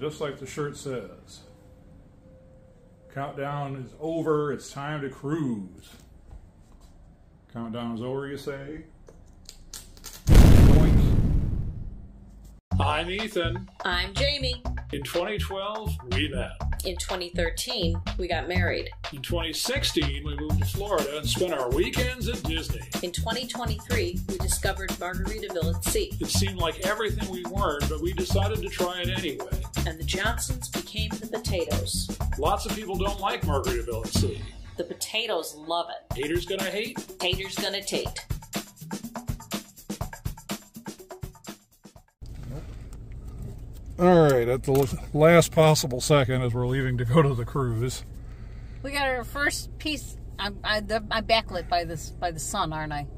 just like the shirt says. Countdown is over. It's time to cruise. Countdown is over, you say? I'm Ethan. I'm Jamie. In 2012, we met. In 2013, we got married. In 2016, we moved to Florida and spent our weekends at Disney. In 2023, we discovered Margaritaville at Sea. It seemed like everything we weren't, but we decided to try it anyway. And the Johnsons became the potatoes. Lots of people don't like Margaritaville at Sea. The potatoes love it. Haters gonna hate? Haters gonna tate. All right, at the last possible second as we're leaving to go to the cruise. We got our first piece. I'm, I, am backlit by this by the sun, aren't I?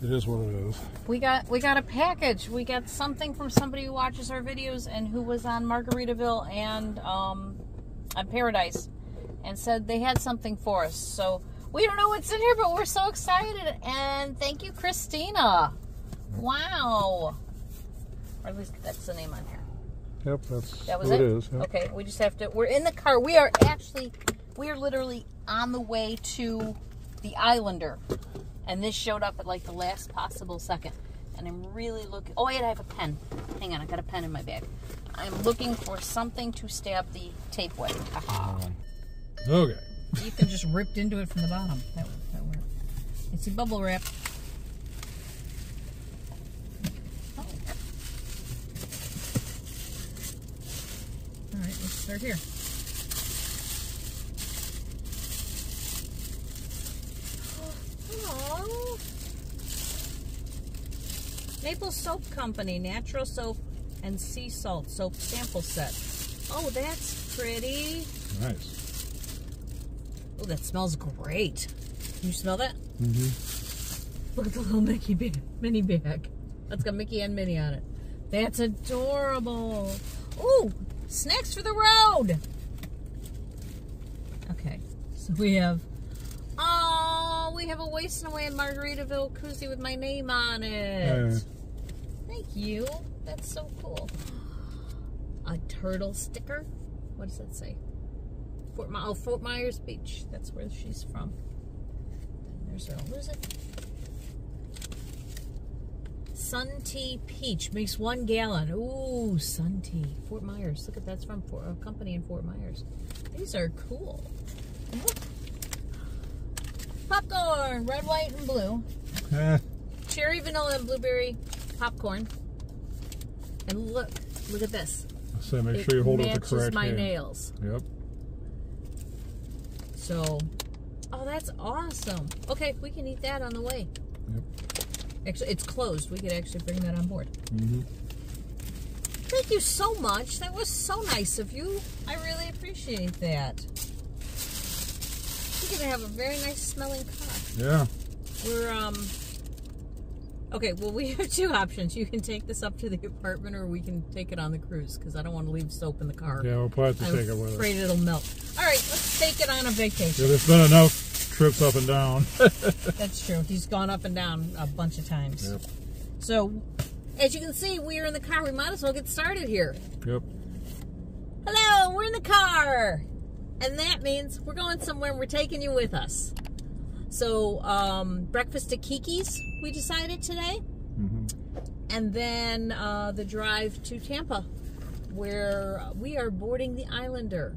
It is what it is. We got we got a package. We got something from somebody who watches our videos and who was on Margaritaville and um, on Paradise, and said they had something for us. So we don't know what's in here, but we're so excited. And thank you, Christina. Wow. Or at least that's the name on here. Yep, that's that was it. it is. Yep. Okay, we just have to. We're in the car. We are actually, we are literally on the way to the Islander, and this showed up at like the last possible second. And I'm really looking. Oh, wait, I have a pen. Hang on, I got a pen in my bag. I'm looking for something to stab the tape with. Okay. Ethan just ripped into it from the bottom. That, that worked. It's a bubble wrap. They're here. Hello. Maple Soap Company, natural soap and sea salt soap sample set. Oh, that's pretty. Nice. Oh, that smells great. Can you smell that? Mm-hmm. Look at the little Mickey bag, mini bag. That's got Mickey and Minnie on it. That's adorable. Ooh, Snacks for the road. Okay, so we have, oh, we have a wasting away in Margaritaville koozie with my name on it. Thank you. That's so cool. A turtle sticker. What does that say? Fort, My oh, Fort Myers Beach. That's where she's from. And there's her. Is it? Sun Tea Peach makes one gallon. Ooh, Sun Tea. Fort Myers. Look at that's from Fort, a company in Fort Myers. These are cool. Popcorn, red, white, and blue. Eh. Cherry, vanilla, and blueberry popcorn. And look, look at this. So make it sure you hold it the correct my hand. nails. Yep. So, oh, that's awesome. Okay, we can eat that on the way. Yep. Actually, it's closed. We could actually bring that on board. Mm-hmm. Thank you so much. That was so nice of you. I really appreciate that. You're gonna have a very nice smelling car. Yeah. We're um. Okay, well we have two options. You can take this up to the apartment, or we can take it on the cruise because I don't want to leave soap in the car. Yeah, we'll probably have to I'm take it with us. afraid it'll melt. All right, let's take it on a vacation. Yeah, there's been enough trips up and down. That's true. He's gone up and down a bunch of times. Yep. So, as you can see, we are in the car. We might as well get started here. Yep. Hello, we're in the car. And that means we're going somewhere and we're taking you with us. So, um, breakfast at Keke's, we decided today. Mm-hmm. And then uh, the drive to Tampa, where we are boarding the Islander.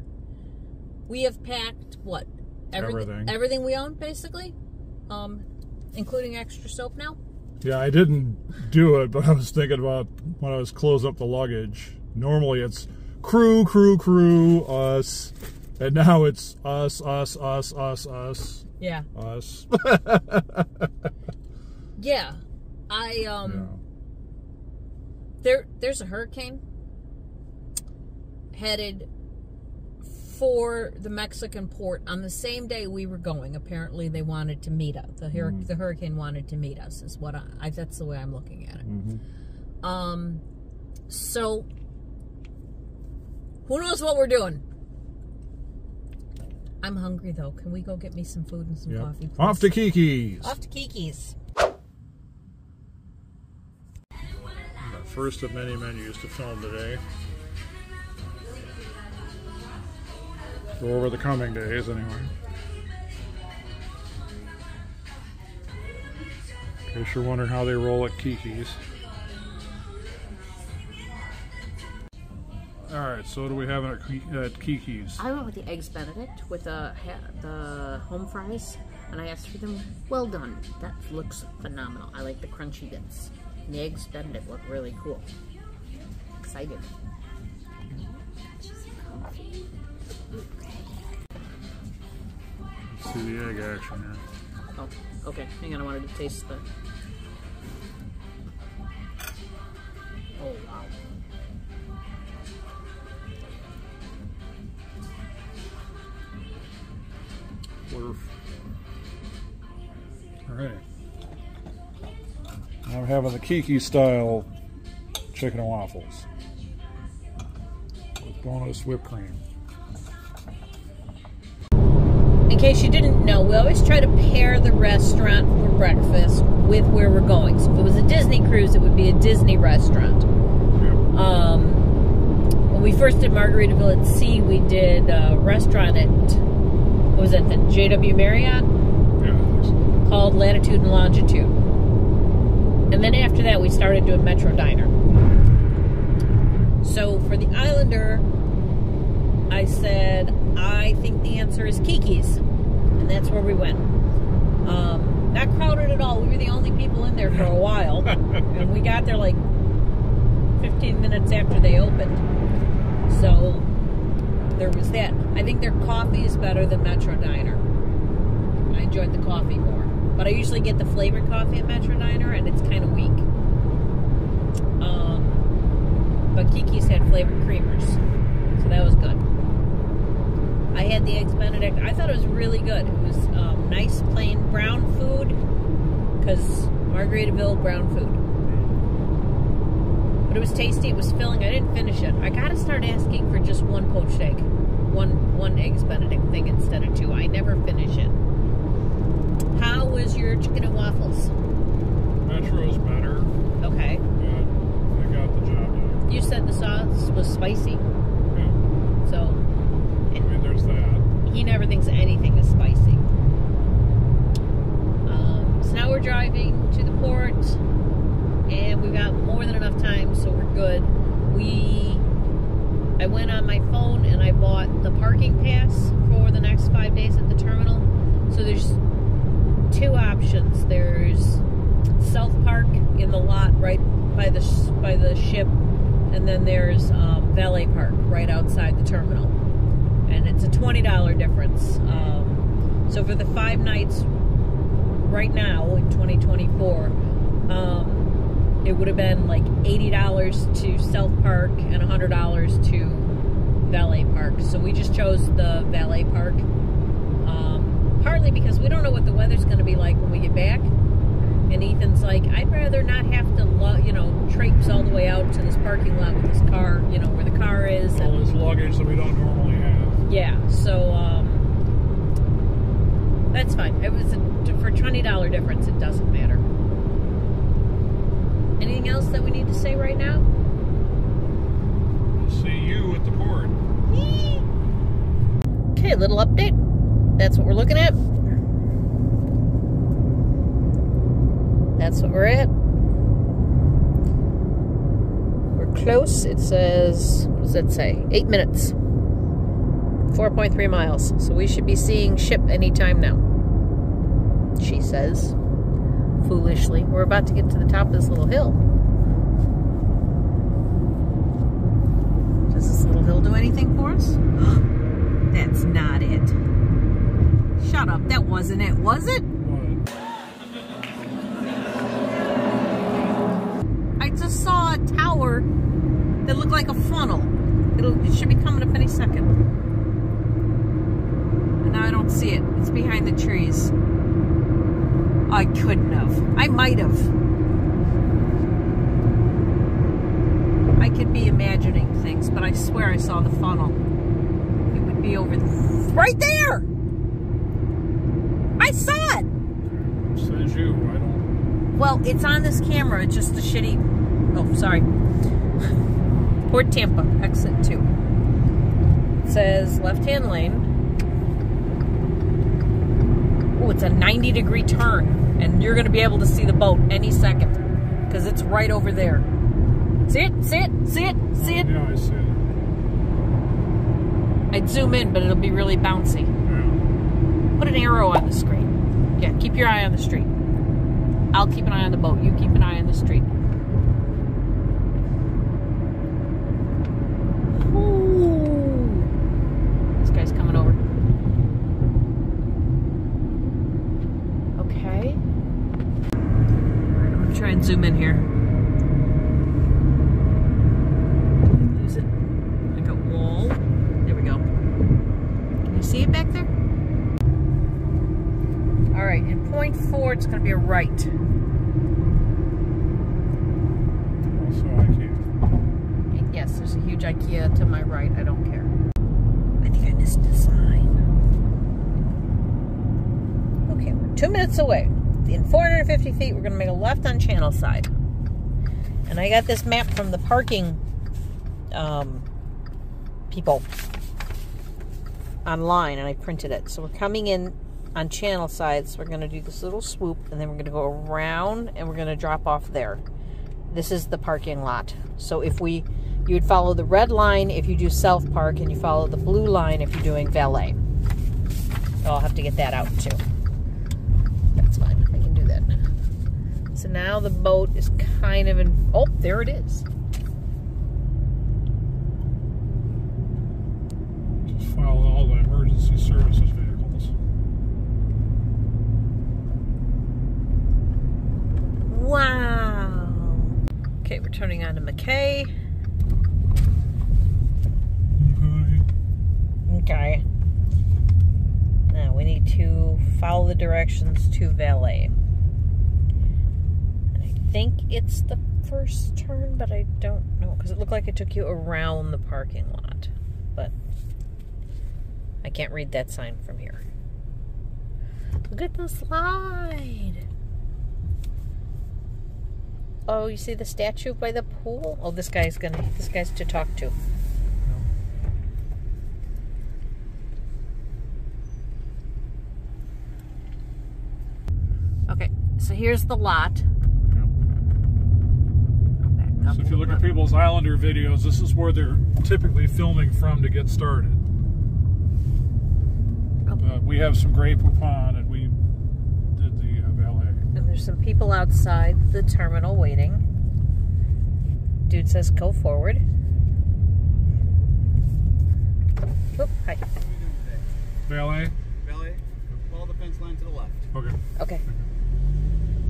We have packed, what, Everything. Everything we own, basically, um, including extra soap now. Yeah, I didn't do it, but I was thinking about when I was closing up the luggage. Normally it's crew, crew, crew, us. And now it's us, us, us, us, us. Yeah. Us. yeah. I um yeah. there there's a hurricane headed for the Mexican port on the same day we were going. Apparently, they wanted to meet us. The, hur- Mhm. the hurricane wanted to meet us. Is what I, I. That's the way I'm looking at it. Mm-hmm. Um, so who knows what we're doing? I'm hungry though. Can we go get me some food and some Yep. coffee? Please? Off to Keke's. Off to Keke's. The first of many menus to film today. Over the coming days, anyway. In case you're wondering how they roll at Keke's. All right, so what do we have at, Ki- at Keke's? I went with the eggs Benedict with the the home fries, and I asked for them well done. That looks phenomenal. I like the crunchy bits. And the eggs Benedict look really cool. Excited. See the egg action here. Oh, okay. Hang on, I wanted to taste the. Oh wow. Blurf. All right. I'm having the Keke style chicken and waffles with bonus whipped cream. Case you didn't know, we always try to pair the restaurant for breakfast with where we're going. So if it was a Disney cruise, it would be a Disney restaurant. Yeah. Um, when we first did Margaritaville at Sea, we did a restaurant at, what was it, the JW Marriott? Yeah. called Latitude and Longitude. And then after that, we started doing Metro Diner. So for the Islander, I said, I think the answer is Keke's. And that's where we went. Um, not crowded at all. We were the only people in there for a while. and we got there like 15 minutes after they opened. So there was that. I think their coffee is better than Metro Diner. I enjoyed the coffee more. But I usually get the flavored coffee at Metro Diner, and it's kind of weak. Um, but Keke's had flavored creamers, so that was good. I had the eggs Benedict. I thought it was really good. It was um, nice, plain brown food, because Margaritaville brown food. But it was tasty. It was filling. I didn't finish it. I gotta start asking for just one poached egg, one one eggs Benedict thing instead of two. I never finish it. How was your chicken and waffles? Metro's better, Okay. but they got the job done. You said the sauce was spicy, Yeah. so I mean, there's that. he never thinks anything is spicy. Um, so now we're driving to the port, and we've got more than enough time, so we're good. We, I went on my phone and I bought the parking pass for the next five days at the terminal. So there's two options. There's South Park in the lot right by the sh- by the ship, and then there's um, Valet Park right outside the terminal, and it's a twenty dollar difference. Um, so for the five nights, right now in 2024, um, it would have been like eighty dollars to South Park and hundred dollars to Valet Park. So we just chose the Valet Park. Um, partly because we don't know what the weather's going to be like when we get back. And Ethan's like, I'd rather not have to, lo- you know, traipse all the way out to this parking lot with his car, you know, where the car is. All And this luggage that we don't normally have. yeah, so um, that's fine. It was a, for twenty dollar difference. It doesn't matter. Anything else that we need to say right now? We'll see you at the port. Okay, little update. That's what we're looking at. That's what we're at. We're close. It says, what does that say? Eight minutes. 4.3 miles. So we should be seeing ship anytime now. She says, foolishly. We're about to get to the top of this little hill. Does this little hill do anything for us? That's not it. Shut up. That wasn't it, was it? What? I just saw a tower that looked like a funnel. It'll, it should be coming up any second. And now I don't see it. It's behind the trees. I couldn't have. I might have. I could be imagining things, but I swear I saw the funnel. It would be over th- right there. I saw it. Says you. I don't. Well, it's on this camera. It's just a shitty. Oh, sorry. Port Tampa, exit two. it says left-hand lane. Oh, it's a 90 degree turn. And you're gonna be able to see the boat any second. Because it's right over there. See it? See it? See it? See it? Yeah, I see it. I'd zoom in, but it'll be really bouncy. Yeah. Put an arrow on the screen. Yeah, keep your eye on the street. I'll keep an eye on the boat. You keep an eye on the street. Ooh. This guy's coming over. Okay. Alright, I'm gonna try and zoom in here. Lose it. Like a wall. There we go. Can you see it back there? All right, in point four, it's going to be a right. Also, I can't. Yes, there's a huge IKEA to my right. I don't care. I think I missed a sign. Okay, we're two minutes away. In 450 feet, we're going to make a left on Channelside. And I got this map from the parking um, people online, and I printed it. So we're coming in on channel sides. So we're going to do this little swoop, and then we're going to go around, and we're going to drop off there. This is the parking lot. So if we, you would follow the red line if you do self-park, and you follow the blue line if you're doing valet. So I'll have to get that out too. That's fine. I can do that. So now the boat is kind of in. Oh, there it is. Just follow all the emergency services vehicles. Wow. Okay, we're turning on to McKay. Okay. Okay. Now we need to follow the directions to valet. Think it's the first turn, but I don't know because it looked like it took you around the parking lot. But I can't read that sign from here. Look at the slide. Oh, you see the statue by the pool? Oh, this guy's gonna. This guy's to talk to. Okay, so here's the lot. Back up So if you look at people's Islander videos, this is where they're typically filming from to get started. But we have some Grey Poupon and we did the uh, valet. And there's some people outside the terminal waiting. Dude says go forward. Oop, hi. Valet? Valet, follow the fence line to the left. Okay. Okay.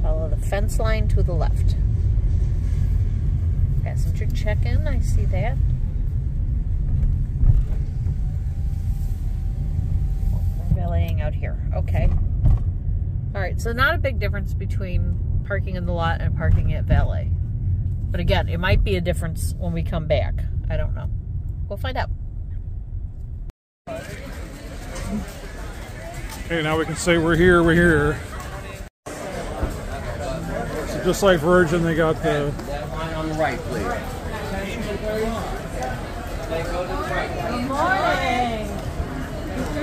Follow the fence line to the left. Passenger check-in, I see that. We're valeting out here. Okay. All right, so not a big difference between parking in the lot and parking at valet. But again, it might be a difference when we come back. I don't know. We'll find out. Okay, now we can say we're here, we're here. So just like Virgin, they got the Right, please.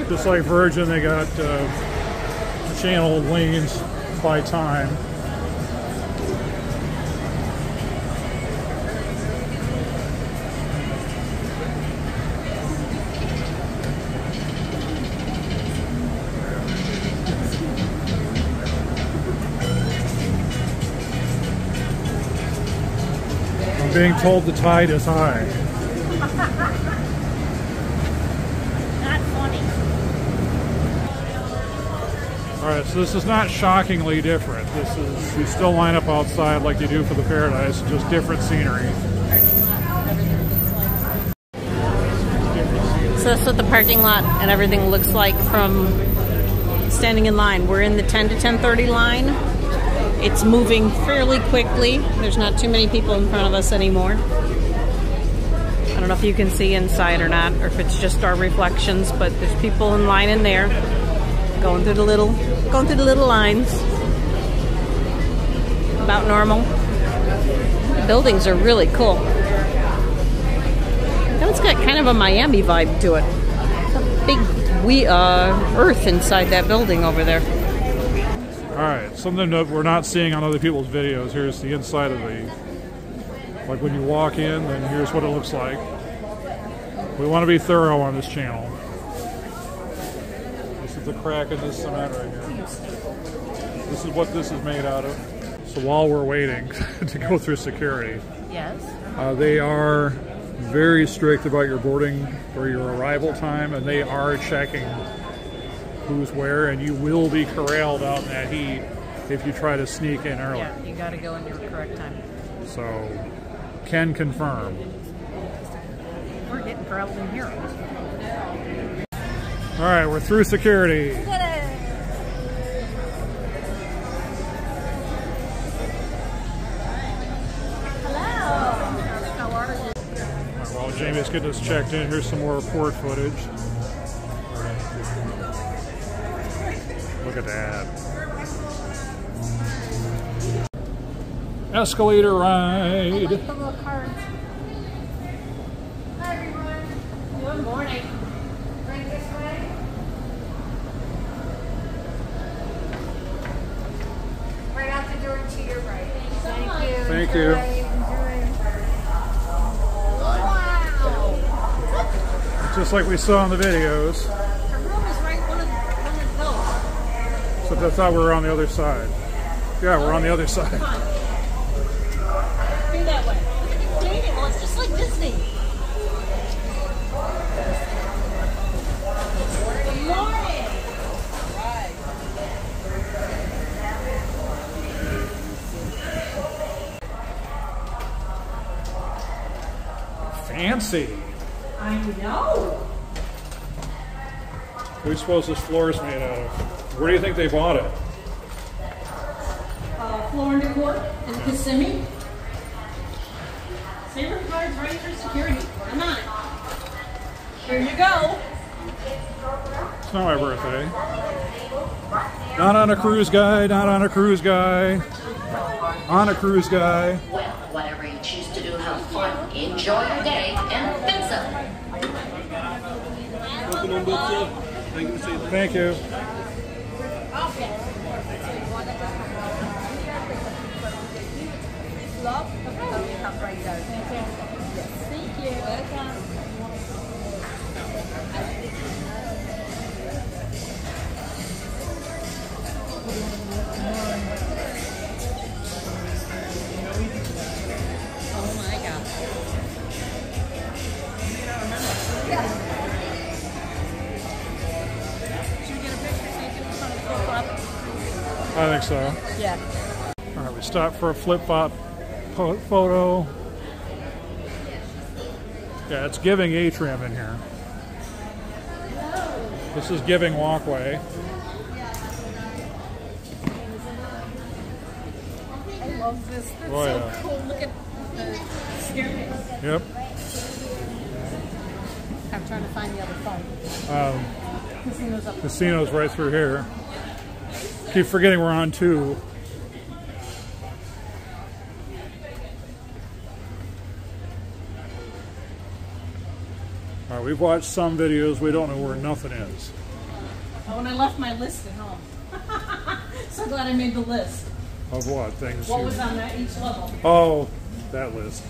just like Virgin, they got uh, channel lanes by time. Being told the tide is high. Not funny. All right, so this is not shockingly different. This is you still line up outside like you do for the Paradise, just different scenery. So that's what the parking lot and everything looks like from standing in line. We're in the 10 to 10:30 line. It's moving fairly quickly. There's not too many people in front of us anymore. I don't know if you can see inside or not, or if it's just our reflections, but there's people in line in there, going through the little, going through the little lines. About normal. The buildings are really cool. It's got kind of a Miami vibe to it. A big we uh, earth inside that building over there. All right, something that we're not seeing on other people's videos. Here's the inside of the, like when you walk in, then here's what it looks like. We want to be thorough on this channel. This is the crack in this cement right here. This is what this is made out of. So while we're waiting to go through security, Yes. uh, they are very strict about your boarding or your arrival time, and they are checking who's where, and you will be corralled out in that heat if you try to sneak in early. Yeah, you got to go in your correct time. So, can confirm. We're getting corralled in here. All right, we're through security. Hello how are you? All right, while Jamie's getting us checked in, here's some more port footage. Look at that. Mm. Escalator ride. The little cards. Hi everyone. Good morning. Right this way. Right out the door to your right. Thank you. Thank you. Wow. Just like we saw in the videos, Her room is right one of one of those. except I thought we were on the other side. Yeah, we're on the other side. Come on. That way. Look at this. Well, it's just like Disney. Good morning. Fancy. I know. You suppose this floor is made out of? Where do you think they bought it? Uh, floor and decor and Kissimmee. Saber cards right for security. Come on. Here you go. It's not my birthday. Not on a cruise guy, not on a cruise guy. On a cruise guy. Well, whatever you choose to do, have fun, enjoy your day, and then some. Thank you. Thank you. Welcome. Oh my god. Should we get a picture so you put on a flip-flop? I think so. Yeah. All right, we stopped for a flip flop photo. Yeah, it's giving atrium in here. This is giving walkway. I love this. That's Oh, so yeah. cool. Look at the staircase. Yep. I'm trying to find the other phone. Um, Casino's up. casino's right through here. Keep forgetting we're on two. We've watched some videos. We don't know where nothing is. Oh, and I left my list at home. so glad I made the list. Of what things? What you- was on that each level? Oh, that list.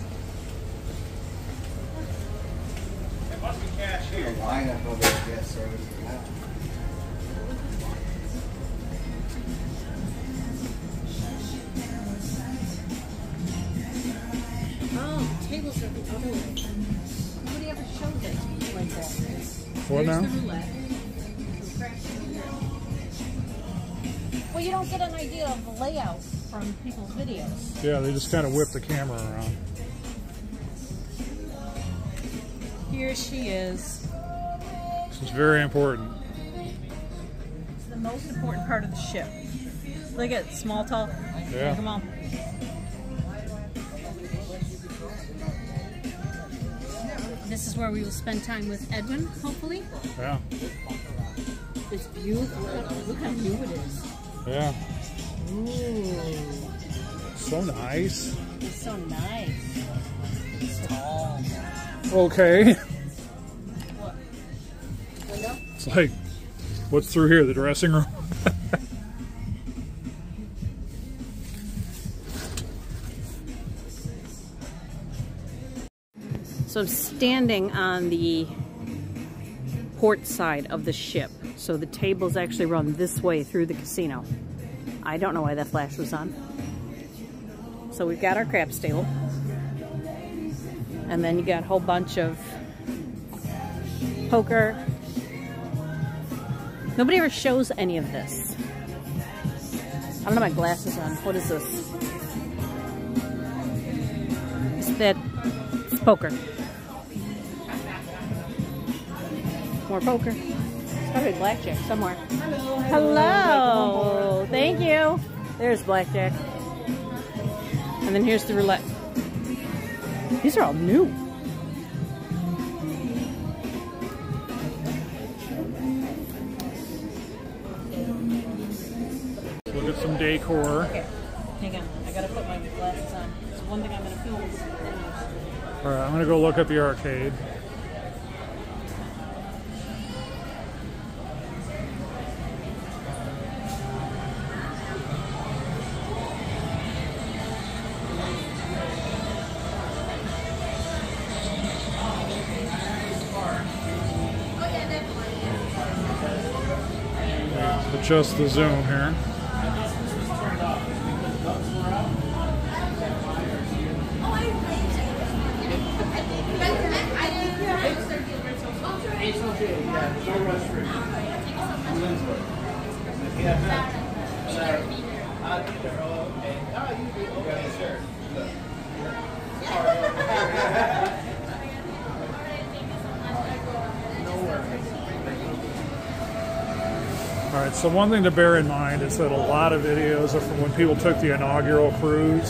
Lineup of the guest service. Oh, tables are the other way. There's now? Well, you don't get an idea of the layout from people's videos. Yeah, they just kind of whip the camera around. Here she is. This is very important. It's the most important part of the ship. Look at small talk. Yeah. Look 'em This is where we will spend time with Edwin, hopefully. Yeah, It's beautiful. Look how new it is. yeah. Ooh, So nice. it's so nice. It's tall. Okay. What? Window? It's like, what's through here? The dressing room? So standing on the port side of the ship. So the tables actually run this way through the casino. I don't know why that flash was on. So we've got our craps table. And then you got a whole bunch of poker. Nobody ever shows any of this. I don't have my glasses on. What is this? Is that it's poker? More poker. It's probably blackjack somewhere. Hello. Hello. Thank you. There's blackjack. And then here's the roulette. These are all new. Look at some decor. Okay. Hang on. I gotta put my glasses on. So one thing I'm gonna film All right, I'm gonna go look at the arcade. Adjust the zoom here. So one thing to bear in mind is that a lot of videos are from when people took the inaugural cruise.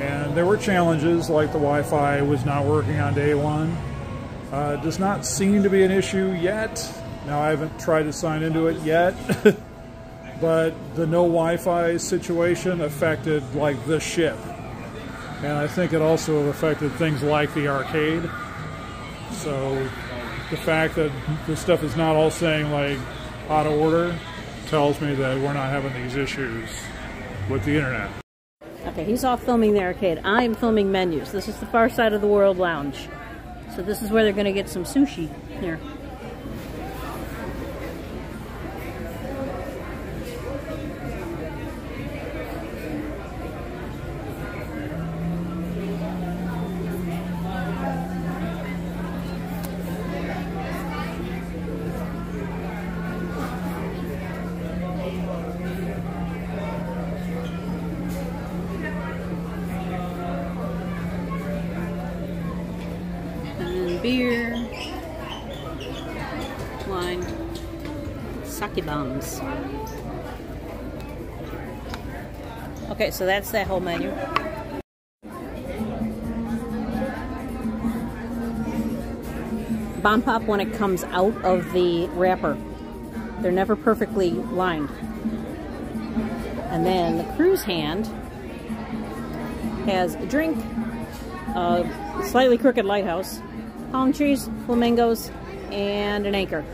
And there were challenges, like the Wi Fi was not working on day one. Uh, does not seem to be an issue yet. Now, I haven't tried to sign into it yet, but the no Wi Fi situation affected, like, the ship. And I think it also affected things like the arcade. So the fact that the stuff is not all saying like out of order tells me that we're not having these issues with the internet. Okay, he's off filming the arcade. I'm filming menus. This is the far side of the world lounge. So this is where they're going to get some sushi here. So that's that whole menu. Bomb pop when it comes out of the wrapper. They're never perfectly lined. And then the cruise hand has a drink, a slightly crooked lighthouse, palm trees, flamingos, and an anchor.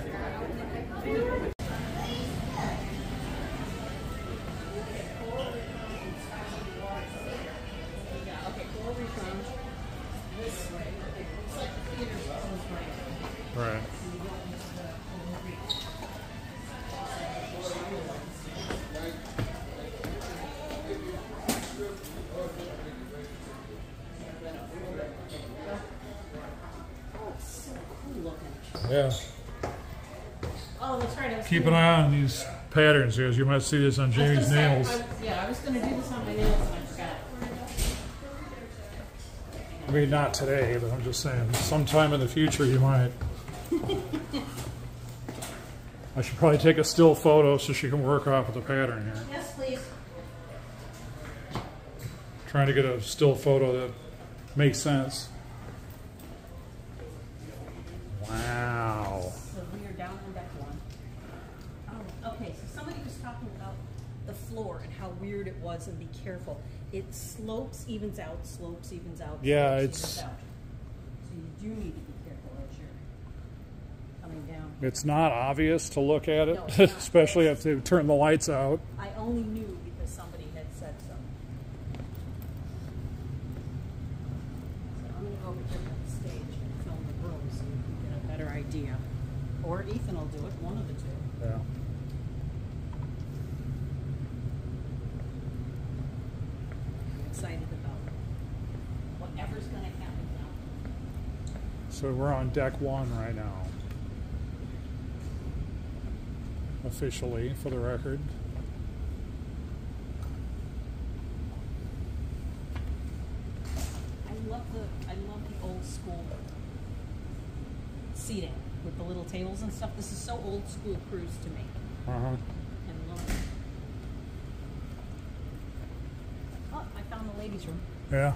Yeah. Oh, that's right. I Keep an eye on these patterns, because you might see this on Jamie's nails. yeah, I was going to do this on my nails and I forgot. I mean, not today, but I'm just saying, sometime in the future you might. I should probably take a still photo so she can work off of the pattern here. Yes, please. Trying to get a still photo that makes sense. Wow. So we are down on deck one. Oh, okay. So somebody was talking about the floor and how weird it was, and be careful. It slopes, evens out, slopes, evens out. Yeah, slopes, it's- out. So you do need to be careful as you're coming coming down. It's not obvious to look at it, No, especially if they turn the lights out. I only knew because somebody had said so. So I'm gonna go over here to the stage and film the room so you can get a better idea. Or Ethan will do it, one of the two. Yeah. I'm excited about whatever's gonna happen now. So we're on deck one right now. Officially, for the record. I love the I love the old school seating with the little tables and stuff. This is so old school cruise to me. Uh huh. And love it. Oh, I found the ladies' room. Yeah.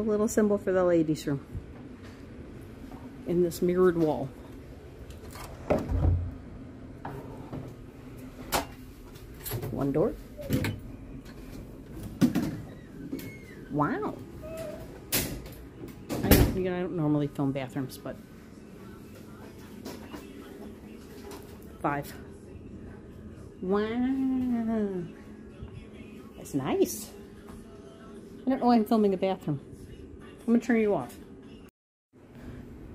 The little symbol for the ladies' room in this mirrored wall. One door. Wow. I don't, you know, I don't normally film bathrooms, but five. Wow. That's nice. I don't know why I'm filming a bathroom. I'm gonna turn you off.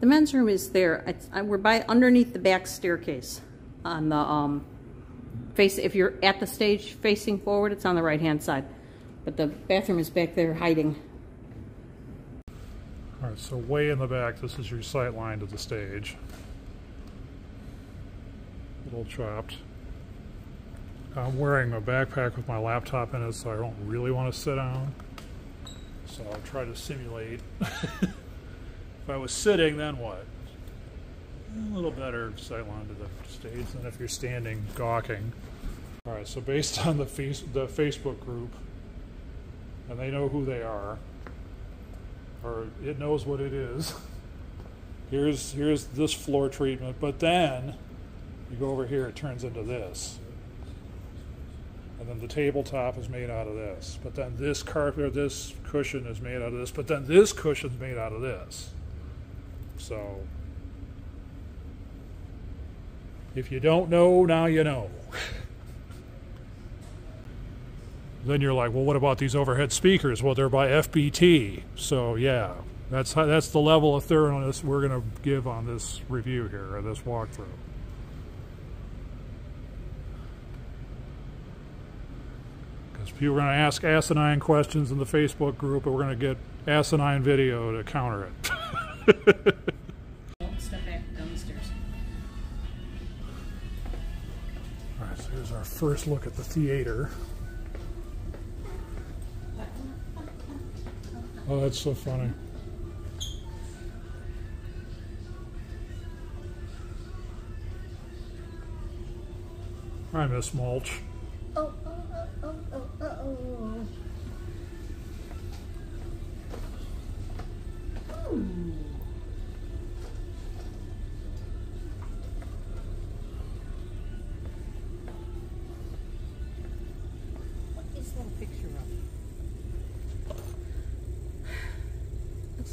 The men's room is there. It's, I, we're by underneath the back staircase on the um, face. If you're at the stage facing forward, it's on the right hand side. But the bathroom is back there hiding. All right, so way in the back, this is your sight line to the stage. A little chopped. I'm wearing a backpack with my laptop in it, so I don't really want to sit down. So I'll try to simulate. if I was sitting, then what? A little better line to the stage than if you're standing gawking. All right, so based on the face, the Facebook group, and they know who they are, or it knows what it is. Here's here's this floor treatment, but then you go over here, it turns into this. And then the tabletop is made out of this. But then this carpet or this cushion is made out of this. But then this cushion is made out of this. So if you don't know, now you know. then you're like, well, what about these overhead speakers? Well, they're by FBT. So yeah, that's how, that's the level of thoroughness we're going to give on this review here or this walkthrough. People are going to ask asinine questions in the Facebook group, and we're going to get asinine video to counter it. Step back down. All right, so here's our first look at the theater. Oh, that's so funny. Hi, Miss Mulch.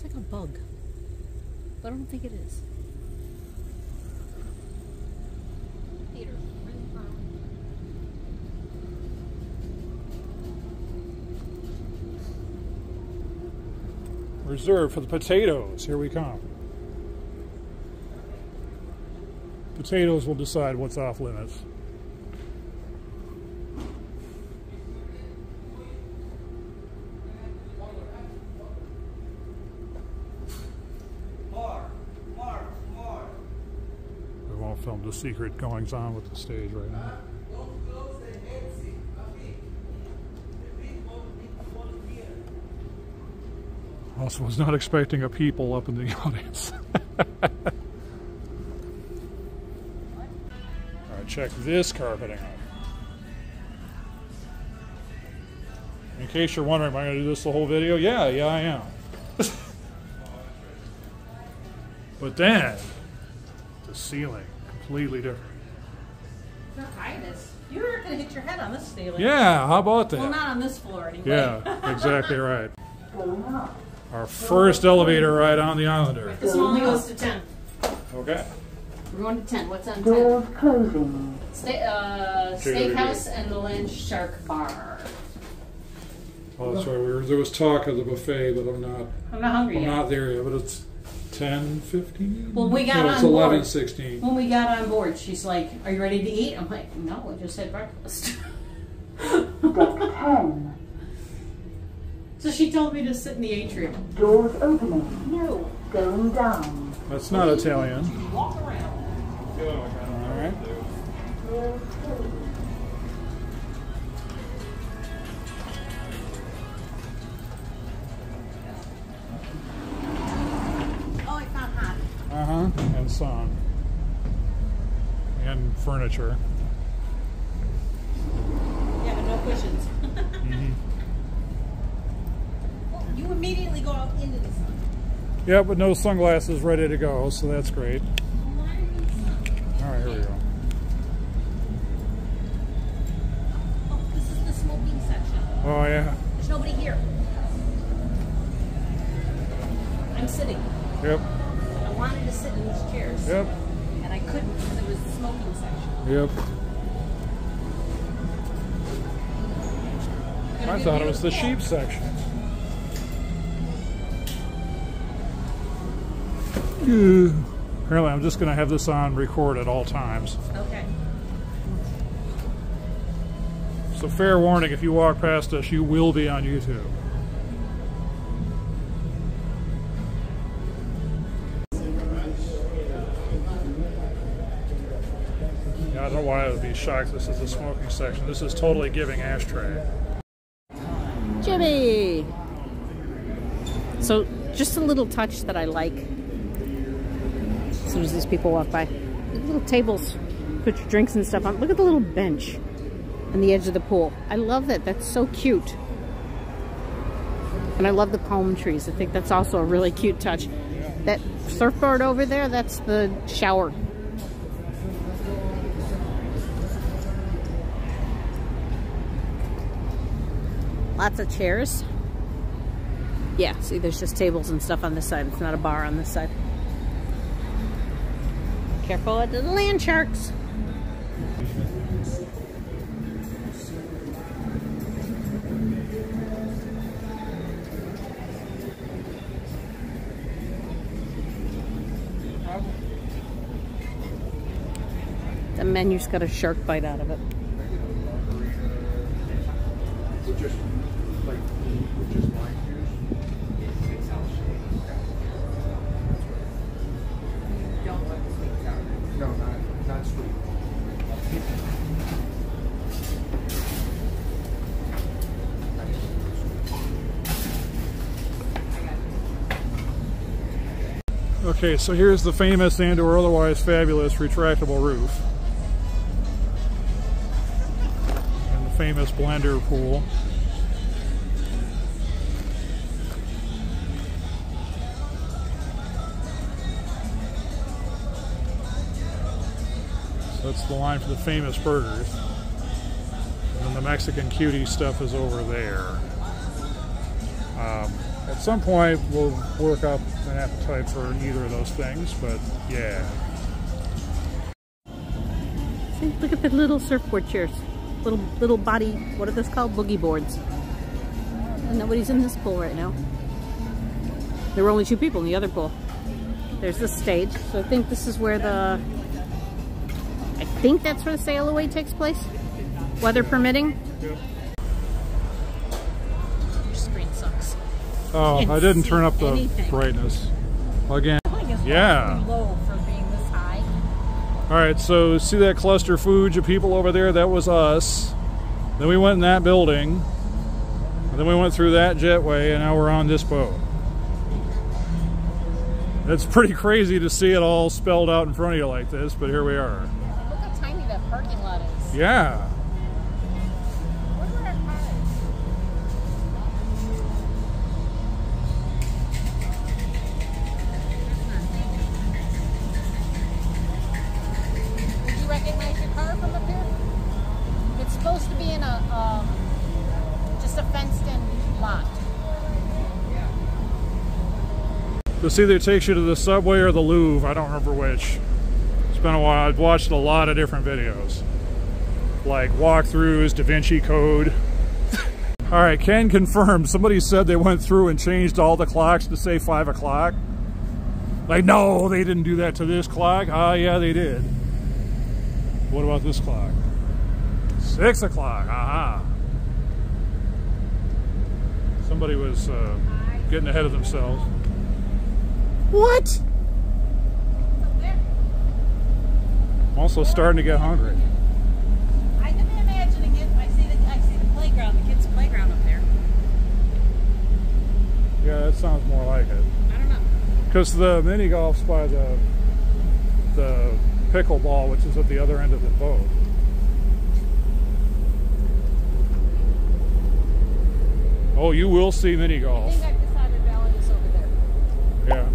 like a bug. But I don't think it is. Peter, bring the phone. Reserved for the potatoes. Here we come. Potatoes will decide what's off limits. More, more, more. We won't film the secret goings on with the stage right now. Don't close the exit. Afi. The people need to volunteer. Also, was not expecting a people up in the audience. All right, check this carpeting out. In case you're wondering, am I going to do this the whole video? Yeah, yeah, I am. but then, the ceiling, completely different. Not high this. You're gonna hit your head on this ceiling. Yeah, how about that? Well, not on this floor anyway. Yeah, exactly right. Our first elevator ride on the Islander. This one only goes to ten. Okay. We're going to ten. What's on ten? Doors closing. Ste- uh, Check it out. steakhouse and the Land Shark Bar. Oh, that's right. We were, there was talk of the buffet, but I'm not. I'm not hungry I'm yet. not there yet. But it's 10, 15? Well, we got no, it's on 11, board. 16. When we got on board, she's like, "Are you ready to eat?" I'm like, "No, I just had breakfast." Deck 10. So she told me to sit in the atrium. Doors opening. No, Going down. That's not Italian. walk around. All right. Oh, I found hot. Uh huh. And sun. And furniture. Yeah, but no cushions. Well, you immediately go out into the sun. Yeah, but no sunglasses ready to go, so that's great. All right, here we go. Oh, this is the smoking section. Oh, yeah. There's nobody here. I'm sitting. Yep. I wanted to sit in these chairs, Yep. and I couldn't because it was the smoking section. Yep. I thought it was the sheep section. Apparently, I'm just going to have this on record at all times. Okay. So, fair warning if you walk past us, you will be on YouTube. Yeah, I don't know why I would be shocked. This is the smoking section. This is totally giving ashtray. Jimmy! So, just a little touch that I like. Soon as these people walk by. Little tables, put your drinks and stuff on. Look at the little bench on the edge of the pool. I love that. That's so cute. And I love the palm trees. I think that's also a really cute touch. That surfboard over there, that's the shower. Lots of chairs. Yeah, see, there's just tables and stuff on this side. It's not a bar on this side. Careful of the land sharks. The menu's got a shark bite out of it. Okay, so here's the famous and or otherwise fabulous retractable roof. And the famous blender pool. So that's the line for the famous burgers. And the Mexican cutie stuff is over there. Um, at some point, we'll work up an appetite for either of those things, but yeah. See, look at the little surfboard chairs. Little little body, what are those called? Boogie boards. And nobody's in this pool right now. There were only two people in the other pool. There's the stage, so I think this is where the... I think that's where the sail away takes place. Weather permitting. Oh, I didn't turn up the anything. brightness. Again. Oh, it's Yeah. pretty low for being this high. All right, so see that cluster fuge of people over there? That was us. Then we went in that building. And then we went through that jetway, and now we're on this boat. It's pretty crazy to see it all spelled out in front of you like this, but here we are. Look how tiny that parking lot is. Yeah. This either takes you to the subway or the Louvre. I don't remember which. It's been a while. I've watched a lot of different videos, like walkthroughs, Da Vinci Code. all right, Ken confirmed. Somebody said they went through and changed all the clocks to say five o'clock. Like, no, they didn't do that to this clock. Ah, yeah, they did. What about this clock? Six o'clock. Aha. Somebody was uh, getting ahead of themselves. What? I'm also starting to get hungry. I am imagining it. I see the I see the playground, the kids' playground up there. Yeah, that sounds more like it. I don't know. Because the mini golf's by the the pickleball, which is at the other end of the boat. Oh, you will see mini I golf. think I've decided Valley is over there. Yeah,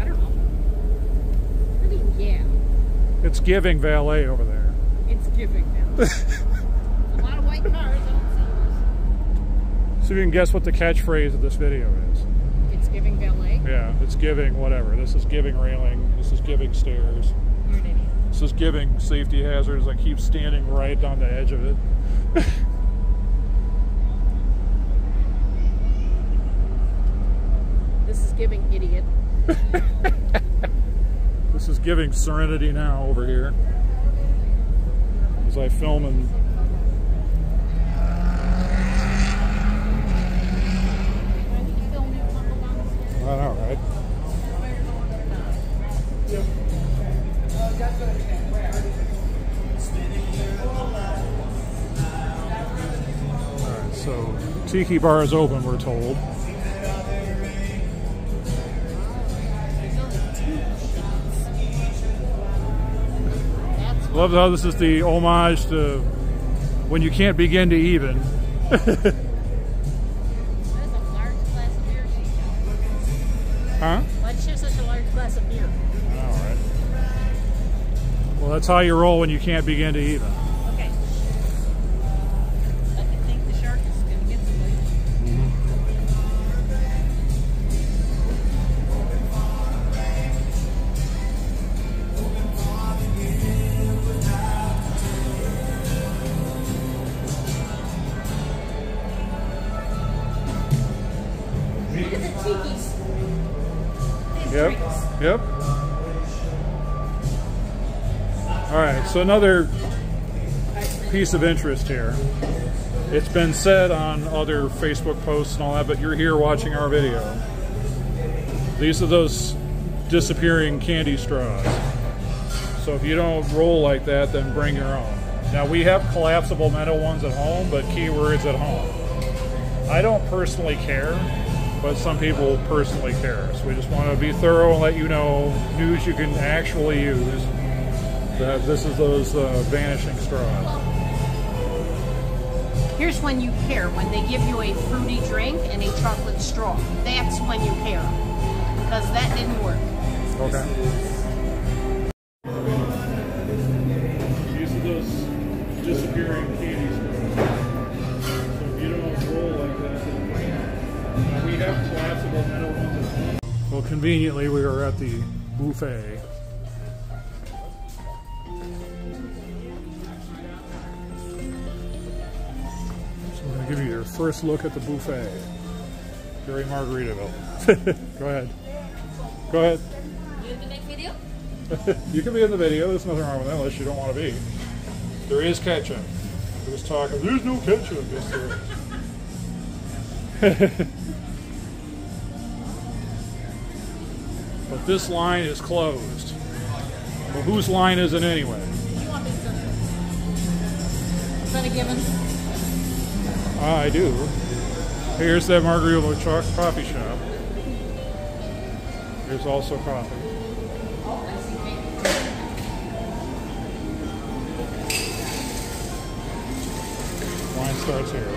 I don't know. What do you mean, yeah? It's giving valet over there. It's giving now. a lot of white cars. I don't see So you can guess what the catchphrase of this video is. It's giving valet. Yeah, it's giving whatever. This is giving railing. This is giving stairs. You're an idiot. This is giving safety hazards. I keep standing right on the edge of it. This is giving idiot. This is giving serenity now over here. As I film and I know, right? Alright, so Tiki Bar is open, we're told. Love how this is the homage to when you can't begin to even. That's a large glass of beer. Huh? Why'd she have such a large glass of beer? All right. Well, that's how you roll when you can't begin to even. So another piece of interest here. It's been said on other Facebook posts and all that, but you're here watching our video. These are those disappearing candy straws. So if you don't roll like that, then bring your own. Now we have collapsible metal ones at home, but keywords at home. I don't personally care, but some people personally care. So we just want to be thorough and let you know news you can actually use. That this is those uh, vanishing straws. Here's when you care when they give you a fruity drink and a chocolate straw. That's when you care. Because that didn't work. Okay. These are those disappearing candy straws. So if you don't roll like that, then bring it. Now we have collapsible metal ones at home. Well, conveniently, we are at the buffet. First look at the buffet. Very Margaritaville. Go ahead. Go ahead. You have to make video? you can be in the video. There's nothing wrong with that unless you don't want to be. There is ketchup. I was talking. There's no ketchup. Yes, there is. but this line is closed. Well, whose line is it anyway? You want this done? Is that a given? I do. Here's that Margaritaville coffee shop. There's also coffee. Line starts here.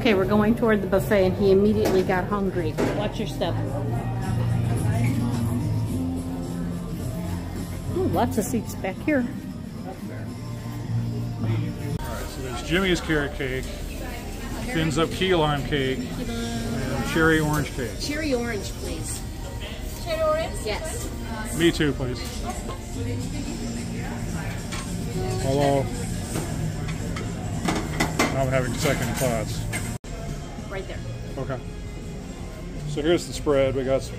Okay, we're going toward the buffet, and he immediately got hungry. Watch your step. Ooh, lots of seats back here. Alright, so there's Jimmy's carrot cake, Fins Up key lime cake, and cherry orange cake. Cherry orange, please. Cherry orange? Yes. Me too, please. Hello. I'm having second thoughts. Right there. Okay. So here's the spread. We got some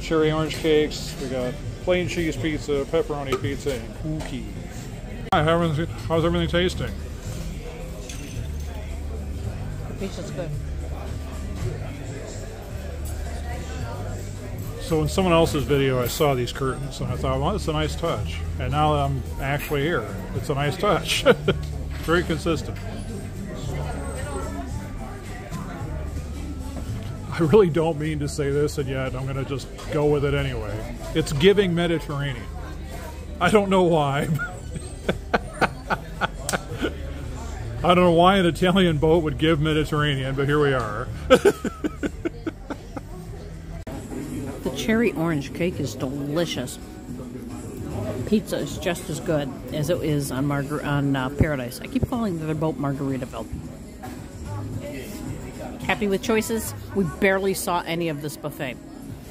cherry orange cakes. We got plain cheese pizza, pepperoni pizza, and cookies. Hi, how's everything tasting? The pizza's good. So in someone else's video, I saw these curtains, and I thought, well, it's a nice touch. And now that I'm actually here, it's a nice touch. Very consistent. I really don't mean to say this, and yet I'm going to just go with it anyway. It's giving Mediterranean. I don't know why. I don't know why an Italian boat would give Mediterranean, but here we are. The cherry orange cake is delicious. Pizza is just as good as it is on Margar- on uh, Paradise. I keep calling their boat Margaritaville. Happy with choices? We barely saw any of this buffet.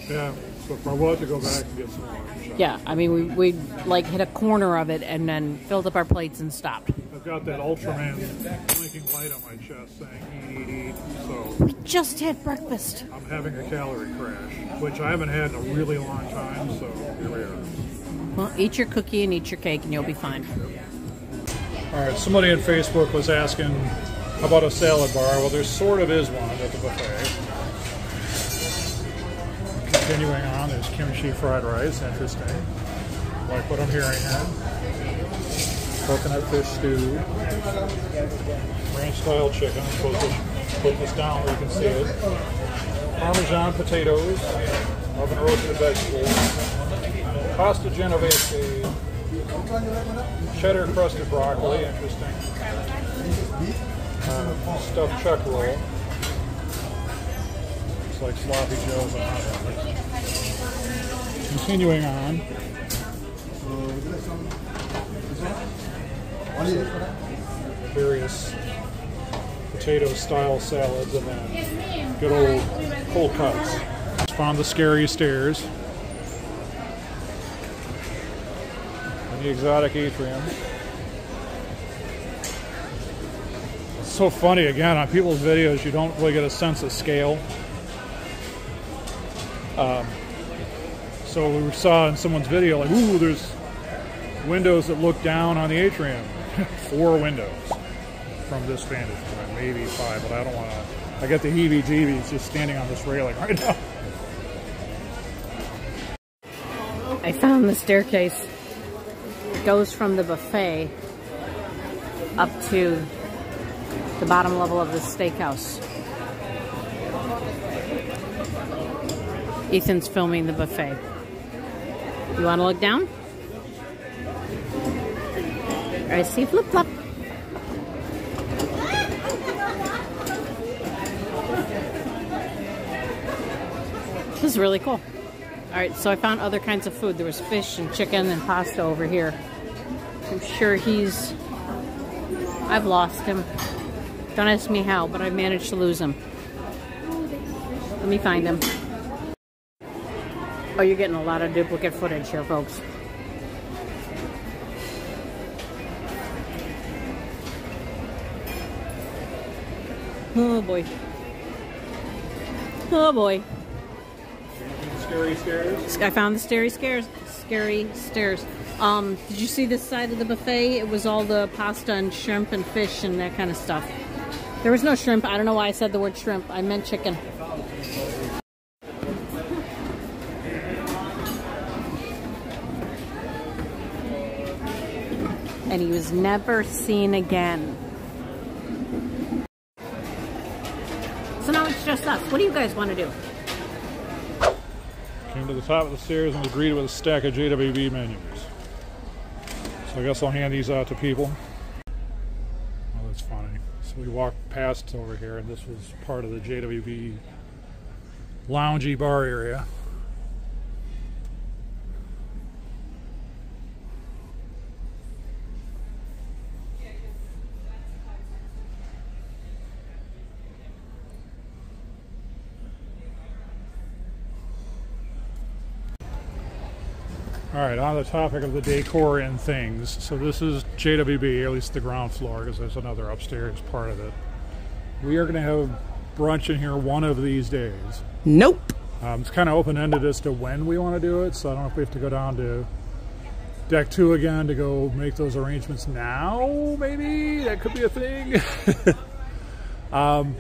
Yeah, so I have to go back and get some more. Yeah, I mean, we, we like hit a corner of it and then filled up our plates and stopped. I've got that Ultraman blinking light on my chest saying eat, eat, eat. So Just had breakfast. I'm having a calorie crash, which I haven't had in a really long time. So here we are. Well, eat your cookie and eat your cake and you'll be fine. All right, somebody on Facebook was asking about a salad bar. Well, there sort of is one at the buffet. Continuing on, there's kimchi fried rice. Interesting. Like what I'm hearing here. Coconut fish stew. Ranch style chicken. I'm supposed to put this down where you can see it. Parmesan potatoes. Oven roasted vegetables. Pasta genovese. Cheddar crusted broccoli. Interesting. Uh, stuffed chuck roll. Looks like sloppy joes on hot dogs. Continuing on. Various potato style salads and then good old cold cuts. Found the scary stairs. And the exotic atrium. So funny again on people's videos you don't really get a sense of scale. Um, so we saw in someone's video like, ooh, there's windows that look down on the atrium. Four windows from this vantage point, maybe five, but I don't want to. I get the heebie-jeebies just standing on this railing right now. I found the staircase. It goes from the buffet up to the bottom level of the steakhouse. Ethan's filming the buffet. You want to look down? I see flip flop. This is really cool. All right, so I found other kinds of food. There was fish and chicken and pasta over here. I'm sure he's. I've lost him. Don't ask me how, but I managed to lose them. Let me find them. Oh, you're getting a lot of duplicate footage here, folks. Oh boy. Oh boy. Scary stairs. I found the scary stairs. Scary stairs. Um, did you see this side of the buffet? It was all the pasta and shrimp and fish and that kind of stuff. There was no shrimp. I don't know why I said the word shrimp. I meant chicken. And he was never seen again. So now it's just us. What do you guys want to do? Came to the top of the stairs and was greeted with a stack of JWB menus. So I guess I'll hand these out to people. Oh, that's funny. So we walked past over here, and this was part of the JWB loungy bar area. All right, on the topic of the decor and things. So this is JWB, at least the ground floor, because there's another upstairs part of it. We are going to have brunch in here one of these days. Nope. Um, it's kind of open ended as to when we want to do it, so I don't know if we have to go down to deck two again to go make those arrangements now. Maybe that could be a thing. um,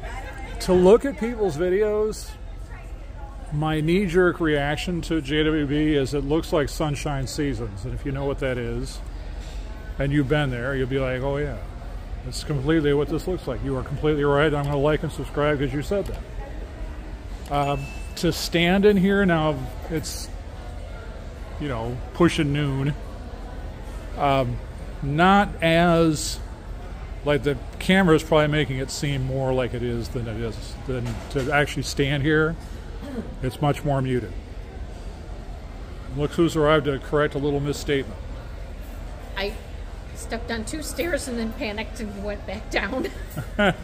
to look at people's videos, my knee jerk reaction to JWB is it looks like Sunshine Seasons, and if you know what that is, and you've been there, you'll be like, oh yeah, that's completely what this looks like. You are completely right. I'm going to like and subscribe because you said that. Um, to stand in here now, it's you know pushing noon. Um, not as like the camera is probably making it seem more like it is than it is than to actually stand here. It's much more muted. Look who's arrived to correct a little misstatement. I stepped on two stairs and then panicked and went back down.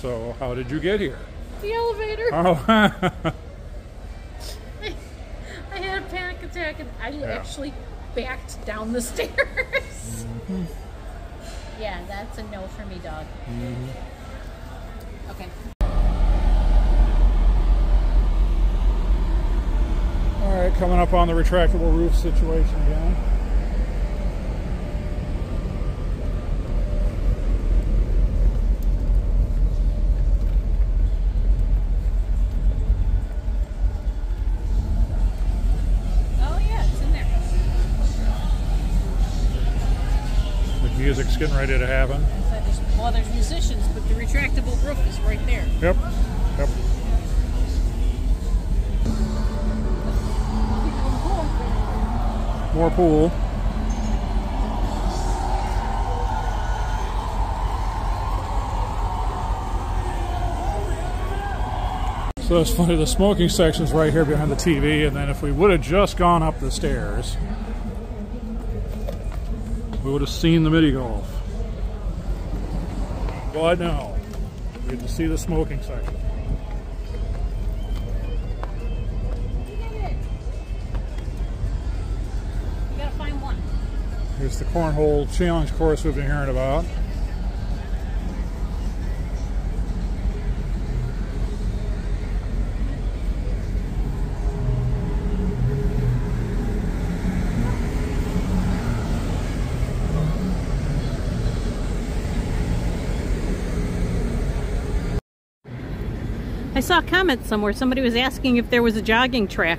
So how did you get here? the elevator. Oh, I had a panic attack and I Yeah. actually backed down the stairs. Mm-hmm. Yeah, that's a no for me, dog. Mm-hmm. Okay. All right. Coming up on the retractable roof situation again. Oh yeah, it's in there. The music's getting ready to happen. Well, there's musicians, but the retractable roof is right there. Yep. Yep. More pool. So it's funny, the smoking section's right here behind the TV, and then if we would have just gone up the stairs, we would have seen the mini golf. But no, we had to see the smoking section. Here's the cornhole challenge course we've been hearing about. I saw a comment somewhere. Somebody was asking if there was a jogging track,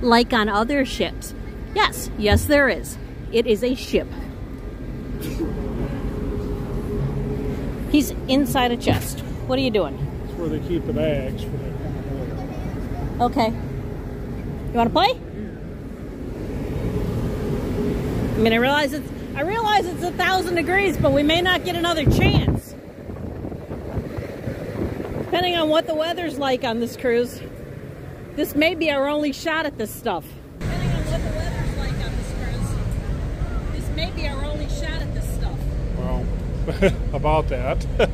like on other ships. Yes, yes, there is. It is a ship. He's inside a chest. What are you doing? That's where they keep the bags for the cornhole. Okay. You want to play? I mean, I realize it's I realize it's a thousand degrees, but we may not get another chance. Depending on what the weather's like on this cruise, this may be our only shot at this stuff. Depending on what the weather's like on this cruise, this may be our only shot at this stuff. Well, about that.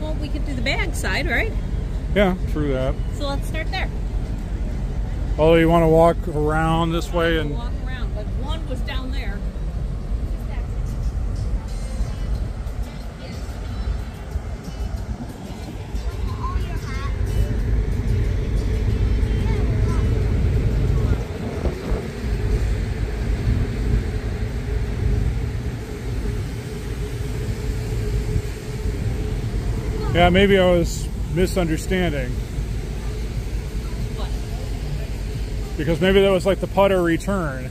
Well, we could do the bag side, right? yeah, true that. So let's start there. Oh, you want to walk around this way and walk around, but one was down yeah, maybe I was misunderstanding What? because maybe that was like the putter return.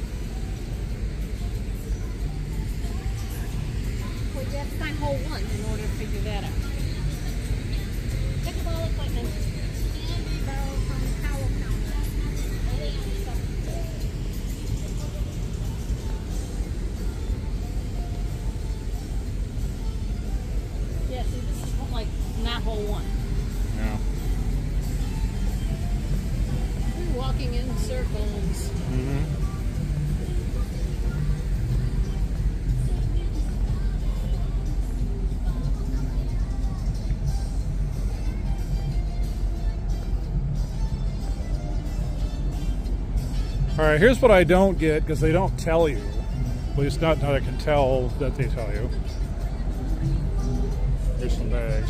Right, here's what I don't get because they don't tell you. At least not that I can tell that they tell you. Here's some bags.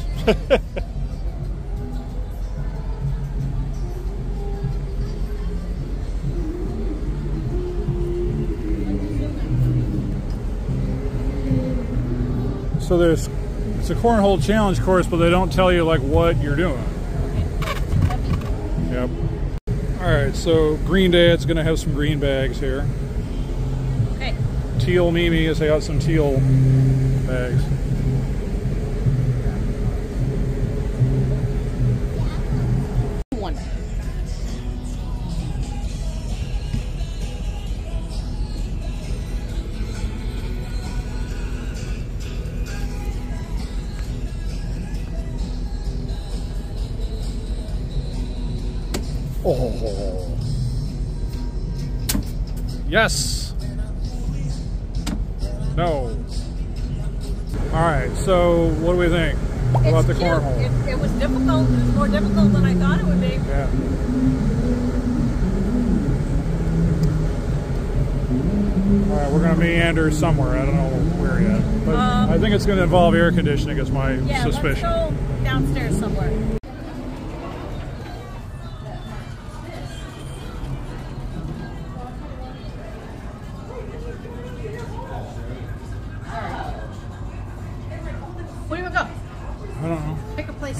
so there's it's a cornhole challenge course, but they don't tell you like what you're doing. Yep. All right, so Green Dad's gonna have some green bags here. Okay. Teal Mimi has got some teal bags. Yes. No. All right. So, what do we think about the It's cute. cornhole? It, it was difficult. It was more difficult than I thought it would be. Yeah. All right, we're gonna meander somewhere. I don't know where yet, but Um, I think it's gonna involve air conditioning. Is my Yeah, suspicion. let's go downstairs somewhere.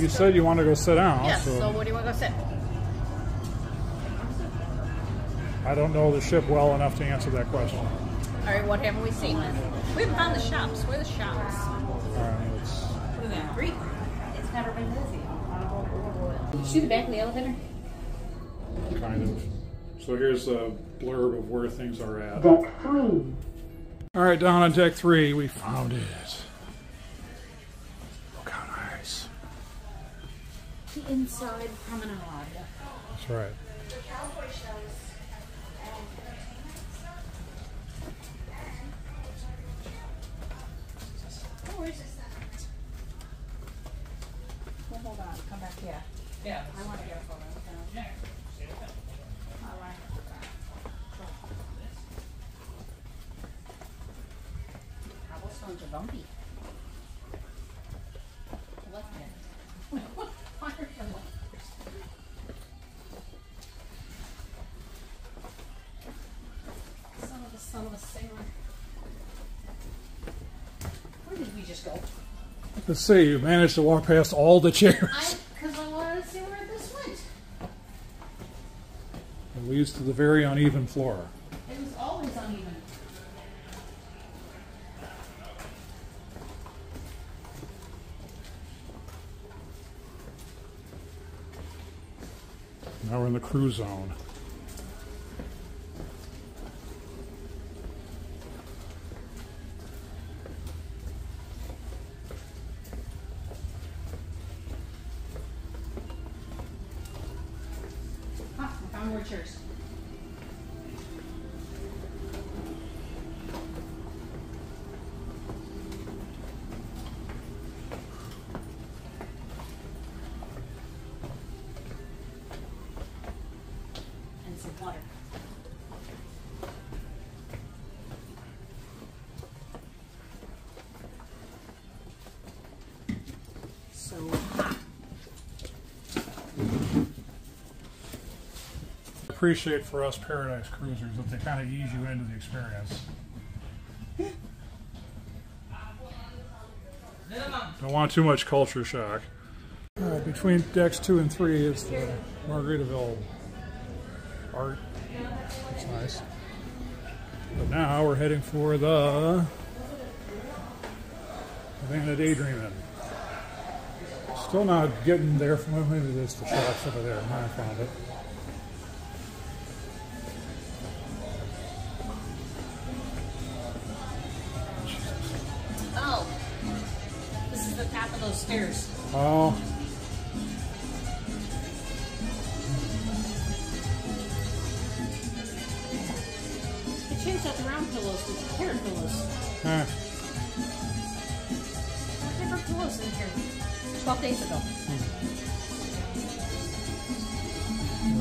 You said you want to go sit down. Yes. so, So where do you want to go sit? I don't know the ship well enough to answer that question. All right. What haven't we seen? We haven't found the shops. Where are the shops? All right, let's. What are they? Three. It's never been busy. Did you see the back of the elevator? kind of. So here's a blurb of where things are at. Deck 3. All right, down on deck three, we found it. The inside promenade. That's right. Well, hold on. Come back here. Yeah. I want to get a photo. Yeah. All right. Cobblestones are bumpy. Let's see, you managed to walk past all the chairs. I, because I wanted to see where this went. It leads to the very uneven floor. It was always uneven. Now we're in the crew zone. Appreciate for us Paradise Cruisers that they kind of ease you into the experience. Don't want too much culture shock. Right, between decks two and three is the Margaritaville art. It's nice. But now we're heading for the Havana Daydreaming. Still not getting there from maybe it's the shops over there. I found it. Oh. They changed out the round pillows with carrot pillows. eh. Different pillows in here. 12 days ago.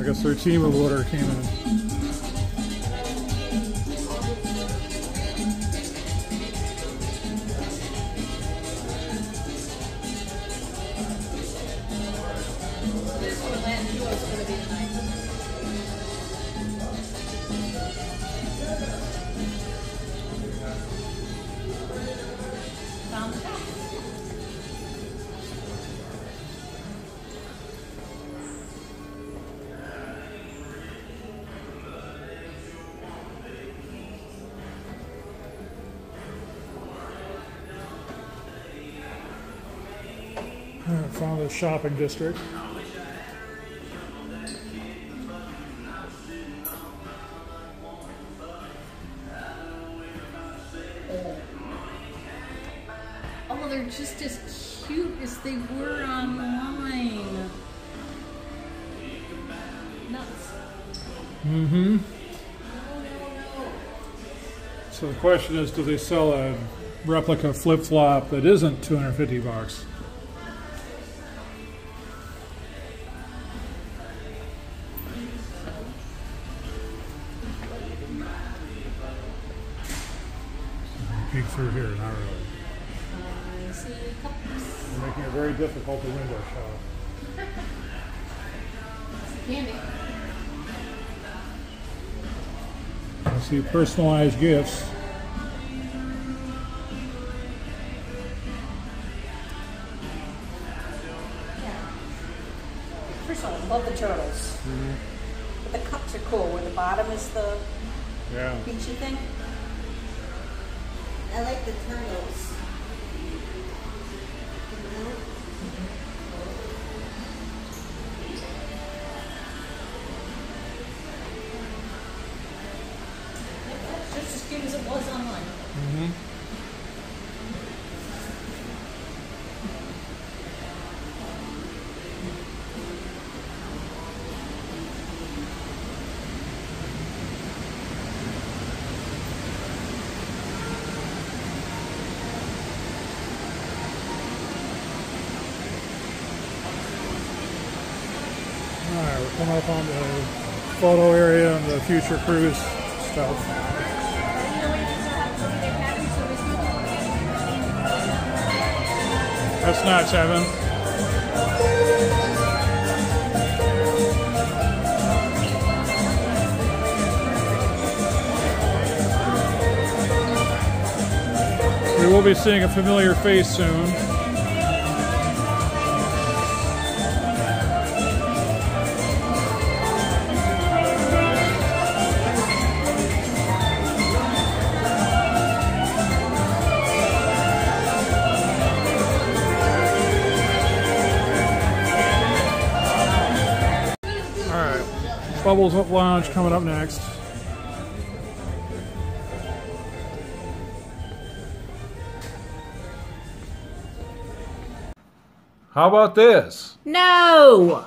I guess their team of water came in. Shopping district. Oh, they're just as cute as they were online. Nuts. Mm-hmm. So the question is, do they sell a replica flip-flop that isn't 250 bucks? Personalized gifts. First of all, I love the turtles. But the cups are cool, where the bottom is the Yeah. peachy thing. I like the turtles. Just as cute as it was online. Mm-hmm. All right, we're coming up on the photo future cruise stuff. That's not seven. We will be seeing a familiar face soon. Up Lounge coming up next. How about this? No!